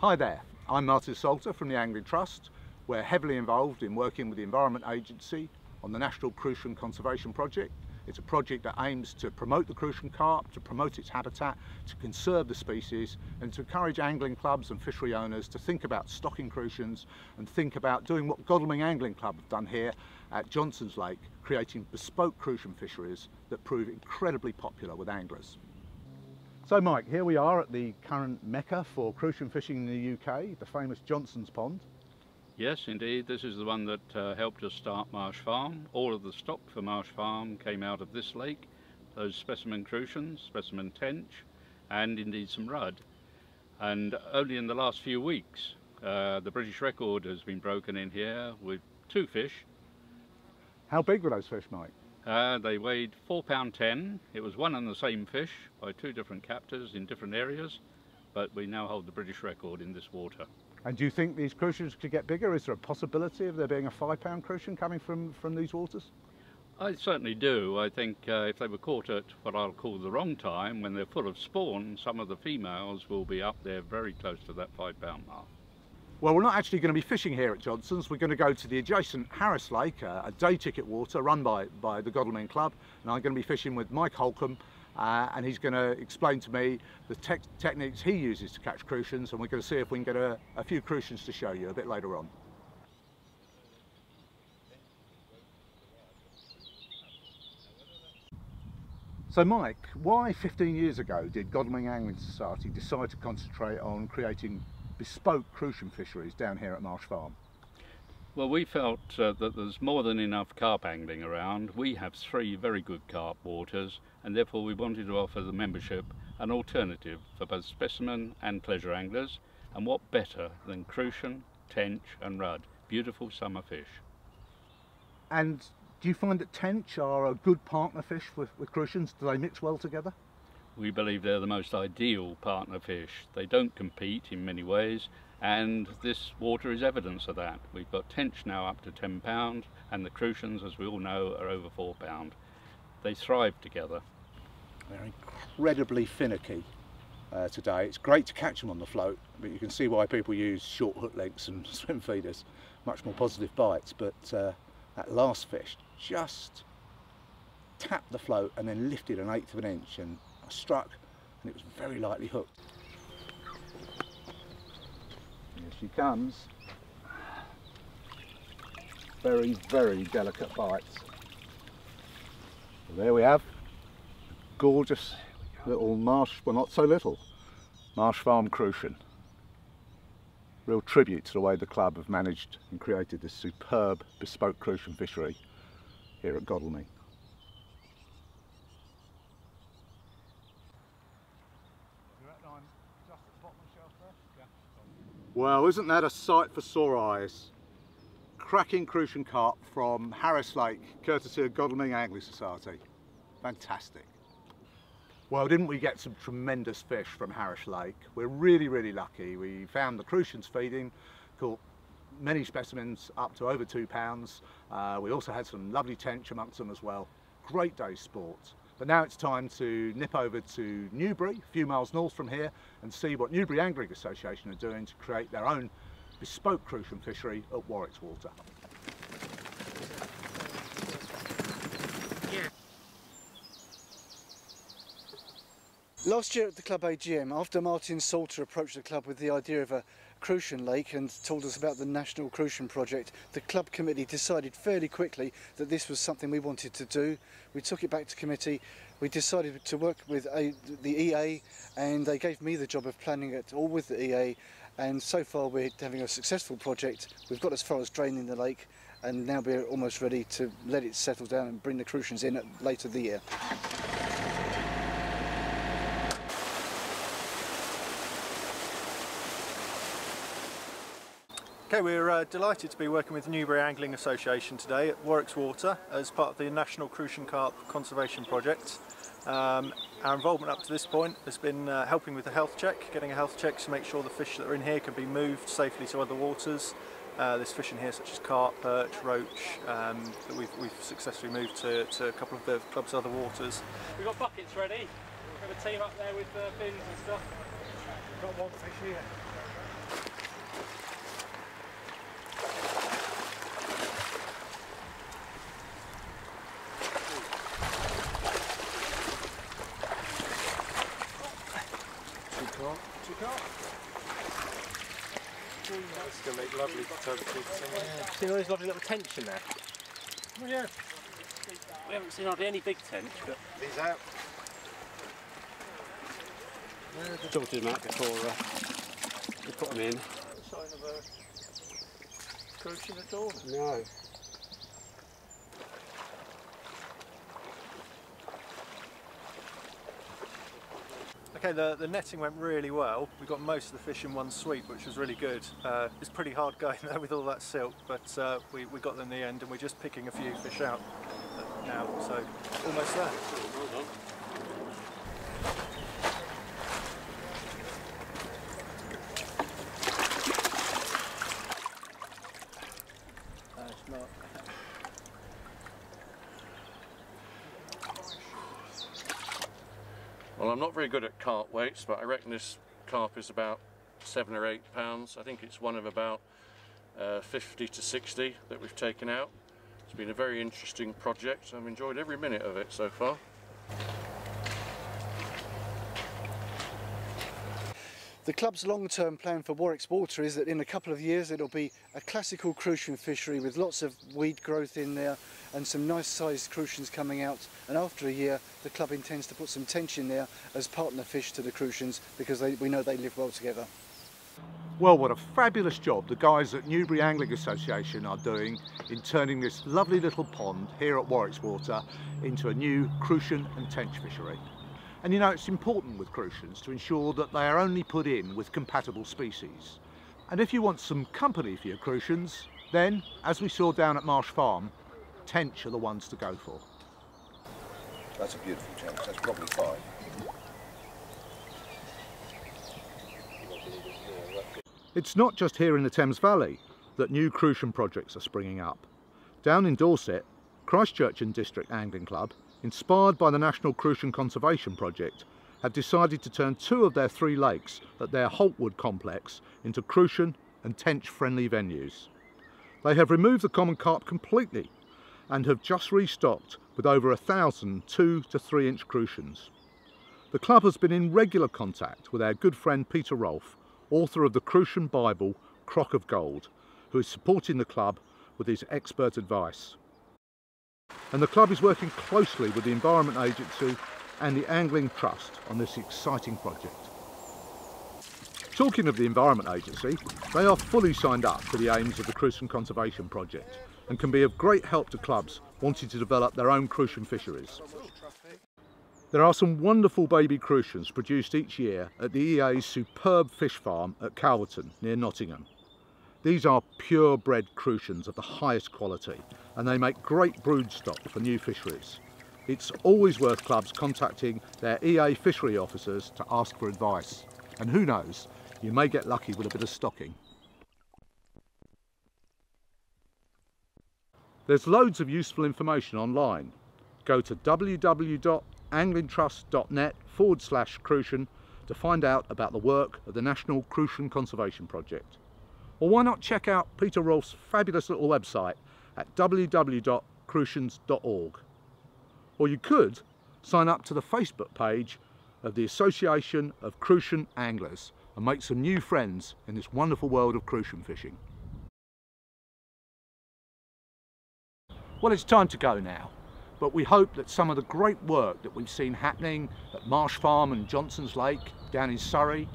Hi there, I'm Martin Salter from the Angling Trust. We're heavily involved in working with the Environment Agency on the National Crucian Conservation Project. It's a project that aims to promote the crucian carp, to promote its habitat, to conserve the species and to encourage angling clubs and fishery owners to think about stocking crucians and think about doing what Godalming Angling Club have done here at Johnson's Lake, creating bespoke crucian fisheries that prove incredibly popular with anglers. So Mike, here we are at the current mecca for crucian fishing in the UK, the famous Johnson's Pond. Yes, indeed. This is the one that uh, helped us start Marsh Farm. All of the stock for Marsh Farm came out of this lake. Those specimen crucians, specimen tench, and indeed some rudd. And only in the last few weeks, uh, the British record has been broken in here with two fish. How big were those fish, Mike? Uh, they weighed four pound ten. It was one and the same fish by two different captors in different areas, but we now hold the British record in this water. And do you think these crucians could get bigger? Is there a possibility of there being a five pound crucian coming from, from these waters? I certainly do. I think uh, if they were caught at what I'll call the wrong time, when they're full of spawn, some of the females will be up there very close to that five pound mark. Well, we're not actually going to be fishing here at Johnson's. We're going to go to the adjacent Harris Lake, uh, a day ticket water run by, by the Godalming Club. And I'm going to be fishing with Mike Holcomb, uh, and he's going to explain to me the te techniques he uses to catch crucians, and we're going to see if we can get a, a few crucians to show you a bit later on. So Mike, why 15 years ago did Godalming Angling Society decide to concentrate on creating bespoke crucian fisheries down here at Marsh Farm? Well, we felt uh, that there's more than enough carp angling around. We have three very good carp waters, and therefore we wanted to offer the membership an alternative for both specimen and pleasure anglers. And what better than crucian, tench, and rudd, beautiful summer fish. And do you find that tench are a good partner fish with, with crucians? Do they mix well together? We believe they're the most ideal partner fish. They don't compete in many ways and this water is evidence of that. We've got tench now up to 10 pound and the crucians as we all know are over 4 pound. They thrive together. They're incredibly finicky uh, today. It's great to catch them on the float but you can see why people use short hook lengths and swim feeders. Much more positive bites but uh, that last fish just tapped the float and then lifted an eighth of an inch and I struck and it was very lightly hooked. Here she comes. Very, very delicate bites. there we have gorgeous little marsh, well not so little, Marsh Farm Crucian. Real tribute to the way the club have managed and created this superb bespoke crucian fishery here at Godalming. Well, isn't that a sight for sore eyes? Cracking crucian carp from Harris Lake, courtesy of Godalming Angling Society. Fantastic. Well, didn't we get some tremendous fish from Harris Lake? We're really, really lucky. We found the crucians feeding, caught many specimens up to over two pounds. Uh, we also had some lovely tench amongst them as well. Great day's sport. But now it's time to nip over to Newbury, a few miles north from here, and see what Newbury Angling Association are doing to create their own bespoke crucian fishery at Warwick's Water. Last year at the club AGM, after Martin Salter approached the club with the idea of a Crucian Lake and told us about the National Crucian Project, the club committee decided fairly quickly that this was something we wanted to do. We took it back to committee. We decided to work with a, the EA and they gave me the job of planning it all with the EA and so far we're having a successful project. We've got as far as draining the lake and now we're almost ready to let it settle down and bring the Crucians in at later the year. Okay, we're uh, delighted to be working with the Newbury Angling Association today at Warwick's Water as part of the National Crucian Carp Conservation Project. Um, our involvement up to this point has been uh, helping with the health check, getting a health check to make sure the fish that are in here can be moved safely to other waters. Uh, there's fish in here such as carp, perch, roach um, that we've, we've, successfully moved to, to, a couple of the club's other waters. We've got buckets ready. We have got a team up there with uh, bins and stuff. We've got one fish here. It's going to make lovely photography. See all these lovely little tench in there? Oh yeah. We haven't seen hardly any big tench, but These out. sorted them out before uh, we put them in. Sign of a crucian at all? No. Okay, the, the netting went really well. We got most of the fish in one sweep, which was really good. Uh, it's pretty hard going there with all that silt, but uh, we, we got them in the end and we're just picking a few fish out now, so almost there. I'm not very good at carp weights, but I reckon this carp is about seven or eight pounds. I think it's one of about uh, 50 to 60 that we've taken out. It's been a very interesting project. I've enjoyed every minute of it so far. The club's long-term plan for Warwick's Water is that in a couple of years it'll be a classical crucian fishery with lots of weed growth in there and some nice sized crucians coming out and after a year the club intends to put some tench in there as partner fish to the crucians because they, we know they live well together. Well, what a fabulous job the guys at Newbury Angling Association are doing in turning this lovely little pond here at Warwick's Water into a new crucian and tench fishery. And you know, it's important with crucians to ensure that they are only put in with compatible species. And if you want some company for your crucians, then, as we saw down at Marsh Farm, tench are the ones to go for. That's a beautiful tench. That's probably five. It's not just here in the Thames Valley that new crucian projects are springing up. Down in Dorset, Christchurch and District Angling Club, inspired by the National Crucian Conservation Project, have decided to turn two of their three lakes at their Holtwood complex into crucian and tench friendly venues. They have removed the common carp completely and have just restocked with over a thousand two to three inch crucians. The club has been in regular contact with our good friend Peter Rolfe, author of the Crucian Bible, Crock of Gold, who is supporting the club with his expert advice. And the club is working closely with the Environment Agency and the Angling Trust on this exciting project. Talking of the Environment Agency, they are fully signed up for the aims of the Crucian Conservation Project and can be of great help to clubs wanting to develop their own crucian fisheries. There are some wonderful baby crucians produced each year at the EA's superb fish farm at Calverton near Nottingham. These are purebred crucians of the highest quality and they make great brood stock for new fisheries. It's always worth clubs contacting their EA fishery officers to ask for advice. And who knows, you may get lucky with a bit of stocking. There's loads of useful information online. Go to www.anglingtrust.net forward slash crucian to find out about the work of the National Crucian Conservation Project. Or why not check out Peter Rolfe's fabulous little website at www.crucians.org. Or you could sign up to the Facebook page of the Association of Crucian Anglers and make some new friends in this wonderful world of crucian fishing. Well, it's time to go now, but we hope that some of the great work that we've seen happening at Marsh Farm and Johnson's Lake down in Surrey,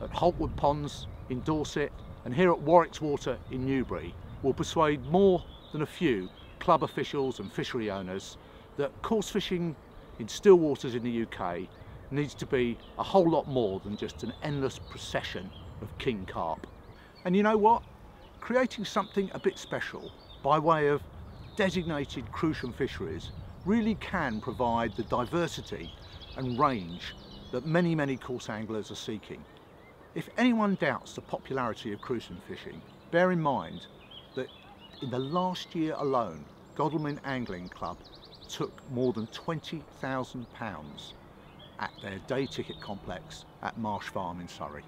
at Holtwood Ponds in Dorset, and here at Warwick's Water in Newbury will persuade more than a few club officials and fishery owners that coarse fishing in still waters in the UK needs to be a whole lot more than just an endless procession of king carp. And you know what? Creating something a bit special by way of designated crucian fisheries really can provide the diversity and range that many, many coarse anglers are seeking. If anyone doubts the popularity of crucian fishing, bear in mind that in the last year alone, Godalming Angling Club took more than £20,000 at their day ticket complex at Marsh Farm in Surrey.